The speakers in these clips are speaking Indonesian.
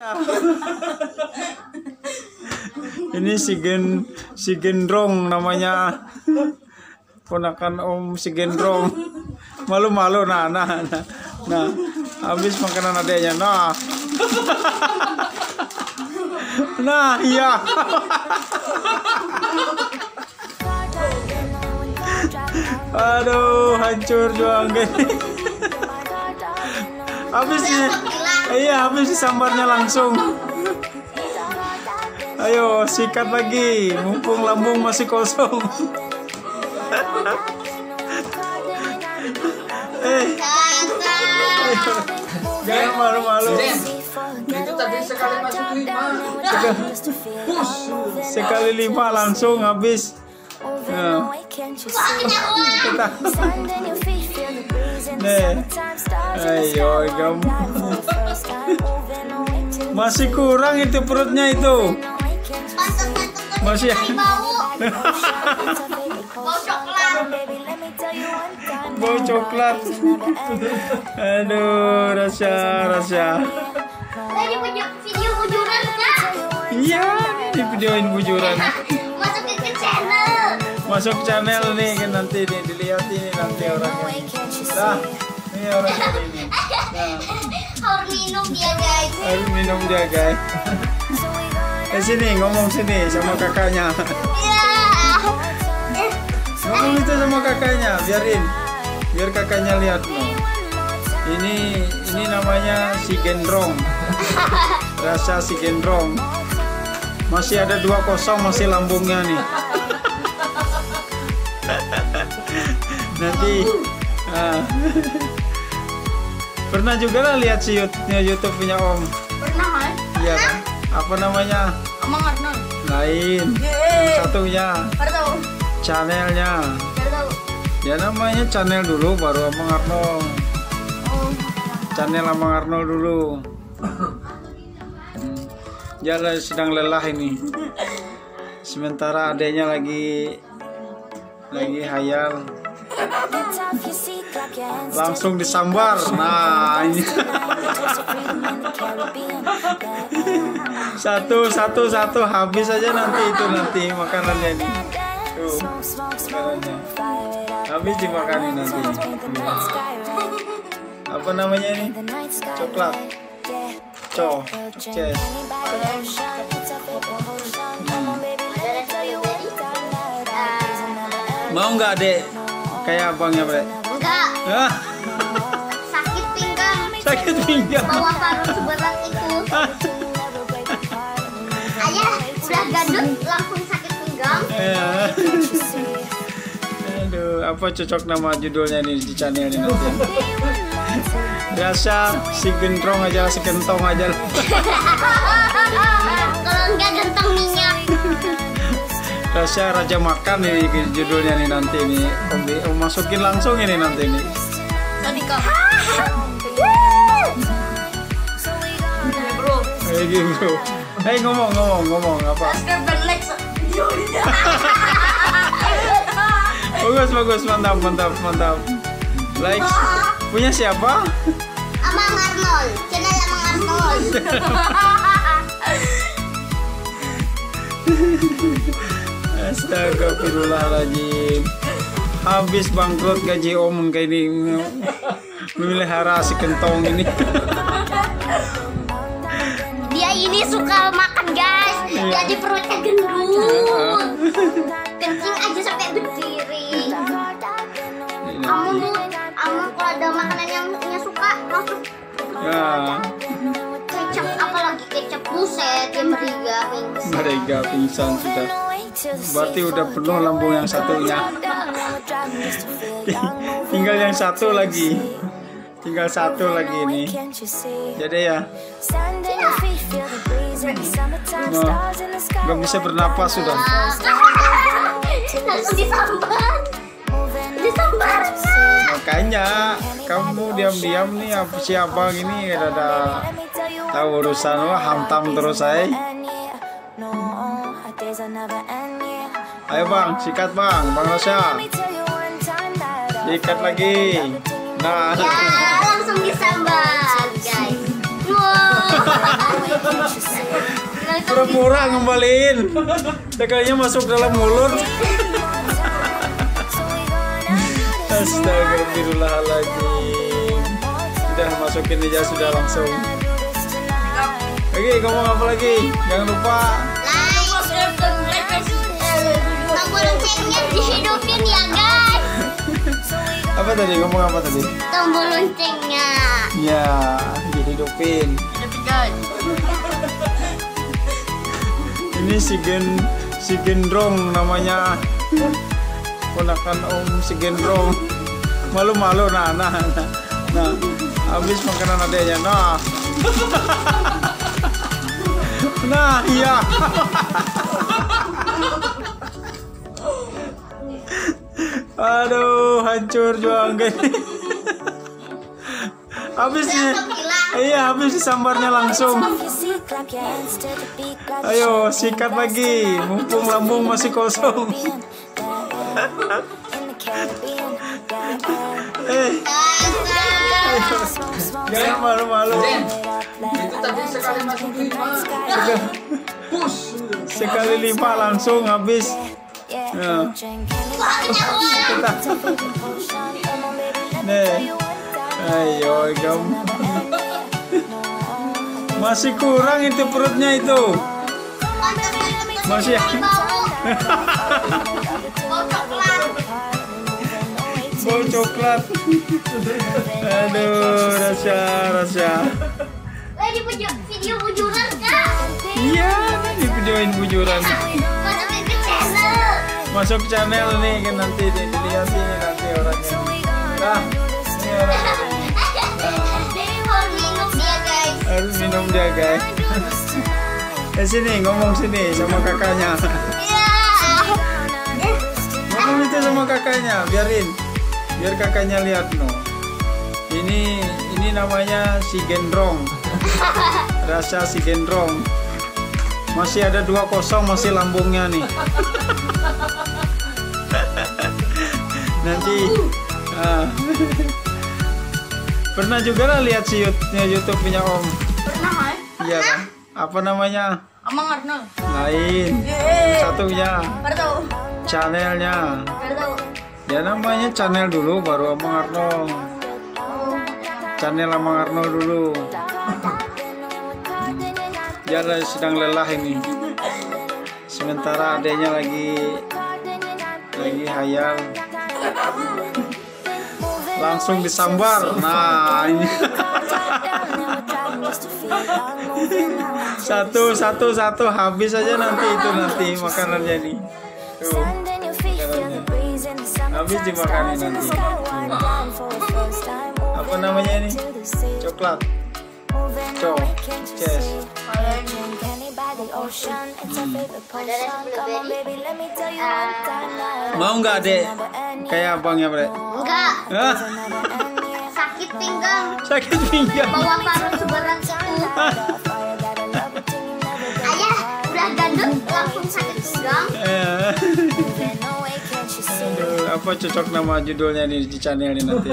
Ini si Gen si Gendrong namanya. Ponakan Om si Gendrong. Malu-malu nah nah nah. Nah, habis makanan adeknya. Nah. Nah, iya. Aduh, hancur doang gini. Habis sih. Iya, habis sambarnya langsung. Ayo, sikat lagi. Mumpung lambung masih kosong. eh, jangan malu-malu. Itu tadi sekali masuk lima. Sekali lima langsung habis. Nah. Nih. Ayo, kamu. Masih kurang itu perutnya itu. Masih bau coklat. Aduh, rasa rasa. Punya video bujuran kak Iya, di videoin bujuran. Masukin ke channel Masuk channel nih kan nanti nih dilihat ini nanti orangnya. Nah, ini orangnya ini. Nah, Harus minum dia guys harus minum dia guys. Eh sini ngomong sini sama kakaknya. Ya Ngomong itu sama kakaknya, biarin. Biar kakaknya lihat no. Ini ini namanya si gendrong. Rasa si gendrong. Masih ada dua kosong masih lambungnya nih. Nanti ah. Pernah juga lah lihat si YouTube- YouTube punya Om. Pernah kan? Iya. kan? Apa namanya? Emang Arnold Lain. Yang satunya Baru channelnya. Baru Ya namanya channel dulu baru Amang Arnold. Oh Channel Amang Arnold dulu. Hmm. Dia lagi sedang lelah ini. Sementara adanya lagi lagi hayal. Langsung disambar. Nah, ini satu satu satu habis aja nanti itu nanti makanannya ini. Tuh, makanannya. Habis dimakanin nanti. Apa namanya ini? Coklat. Co. Ces. Mau nggak dek? Kayak abangnya bre? Ah, Sakit pinggang sakit pinggang. Bawa paru seberat itu Ayah udah gendut langsung sakit pinggang Ya. Aduh, apa cocok nama judulnya nih di channel ini nanti? Biasa si gendrong aja, si kentong aja. Kalau enggak gentong minyak Rasanya raja makan nih judulnya nih nanti nih. Om masukin langsung ini nanti nih. Kak Bro. Kayak gitu. Hei ngomong ngomong ngomong. Apa? Bagus bagus. Mantap mantap mantap. Like. Punya siapa? Amang Arnold Channel Amang Arnold Astagfirullahaladzim Habis bangkrut gaji om kayak ini Memelihara si kentong ini. Dia ini suka makan guys. Jadi perutnya gendut. Kencing aja sampai berdiri. Kamu tuh Kamu kalau ada makanan yang, yang suka Langsung Ya. Kecap Apalagi kecap. Buset Dia meriga pingsan. Mereka pingsan sudah. Berarti udah penuh lambung yang satunya Tinggal yang satu lagi. Tinggal satu lagi ini. Jadi ya. Gak bisa bernapas sudah. Langsung disambar Disambar Makanya kamu diam-diam nih apa si abang ini ada tahu urusan wah hantam terus saya. Ayo bang, sikat bang, bang Rasya. Sikat lagi. Nah, Ya langsung disambar guys Wow Pura-pura ngembaliin. Tegalnya masuk dalam mulut. Astagfirullahaladzim. Sudah masukin aja sudah langsung. Oke, ngomong apa lagi? Jangan lupa Tombol loncengnya dihidupin ya guys. Apa tadi? Ngomong apa tadi? Tombol loncengnya. Ya, dihidupin. Ini si Gen si Gendrong namanya. Ponakan Om si Gendrong. Malu-malu nah nah nah. Nah, habis makanan adanya. Nah. Nah, iya. Aduh, hancur juang gini. Habis sih. Iya, habis disambarnya langsung. Ayo, sikat lagi. Mumpung lambung masih kosong. Eh, jangan malu-malu. Itu tadi sekali masuk lima. Push. Sekali lima langsung habis. Nih. Ayo, kamu. Masih kurang itu perutnya itu. Masih bau coklat. Aduh, rasa rasa. Eh di video, video bujuran kak. Iya, di videoin bujuran. Ke. Masuk channel nih kan nanti dilihat sini nanti orangnya. Nah, ini orangnya. Harus minum dia guys. Eh sini ngomong sini sama kakaknya. Ngomong itu sama kakaknya, biarin. Biar kakaknya lihat no. Ini ini namanya si gendrong. Rasa si gendrong. Masih ada dua kosong masih lambungnya nih. Nanti ah. pernah juga lah lihat si YouTube-nya YouTube punya Om. Pernah kan? Iya kan? Apa namanya? Amang Arnold. Lain. Satunya Baru tahu. channelnya. Tahu. Ya namanya channel dulu baru Amang Arnold. Channel Amang Arnold dulu. Dia sedang lelah ini. Sementara adanya lagi lagi hayal. Langsung disambar. Nah, ini. satu satu satu habis aja nanti itu nanti makanannya nih. Tuh. Habis dimakanin nanti. Apa namanya ini? Coklat. Cok. Ces. Mau nggak adek? Kayak abangnya bre? Enggak. Hah? Sakit pinggang. Sakit pinggang. Bawa parut seberat itu. Ayah udah gendut langsung sakit pinggang. Eh. Apa cocok nama judulnya nih di channel ini nanti?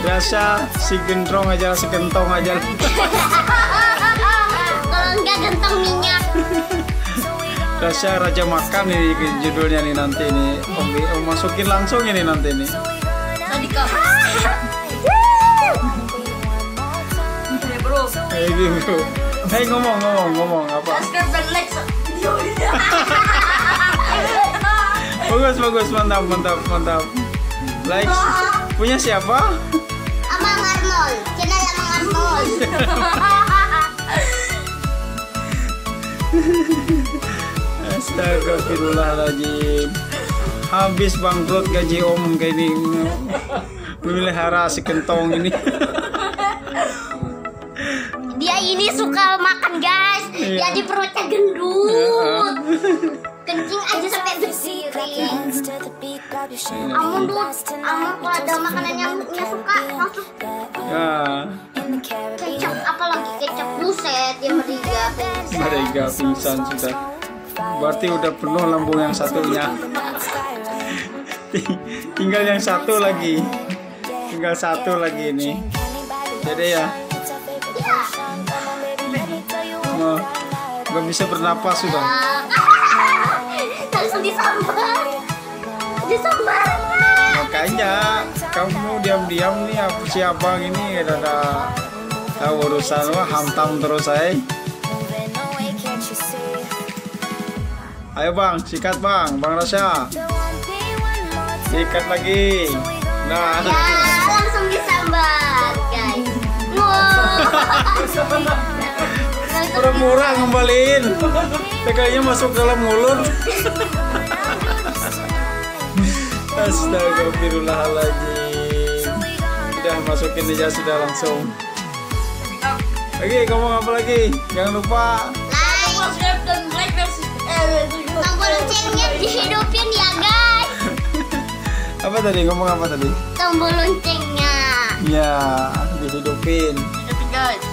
Rasa si gendrong aja, si gentong aja. Enggak gentong minyak. Rasa raja makan nih judulnya nih nanti nih. Om, om masukin langsung ini nanti nih. Sadika. Ya bro. Eh gitu. Hei ngomong ngomong ngomong apa? Bagus bagus mantap mantap mantap. Like punya siapa? Amang Arnold. Channel Amang Arnold. Astagfirullahaladzim Habis bangkrut gaji om kayak ini Memelihara si kentong ini Dia ini suka makan guys. Iya. Jadi perutnya gendut. Kencing aja sampai berdiri. Amun tuh, amun kalau ada makanan yang dia suka langsung Ya kecap apalagi kecap buset dia meriga. mereka pingsan sudah Berarti udah penuh lambung yang satunya Ting- Tinggal yang satu lagi Tinggal satu lagi ini Jadi ya mau nggak bisa bernapas sudah. Langsung disambar. Disambar. Makanya kamu diam-diam nih apa si abang ini ada ada tahu urusan wah hantam terus saya. Ayo bang, sikat bang, bang Rasya, sikat lagi. Nah, Ya, langsung disambar, guys. Wow. Murah-murah ngembaliin. Kayaknya masuk dalam mulut. Astagfirullahaladzim. Udah masukin aja sudah langsung. Lagi ngomong apa lagi? Jangan lupa like. subscribe dan like dan eh Tombol loncengnya dihidupin ya, guys. apa tadi? Ngomong apa tadi? Tombol loncengnya. Ya, dihidupin. guys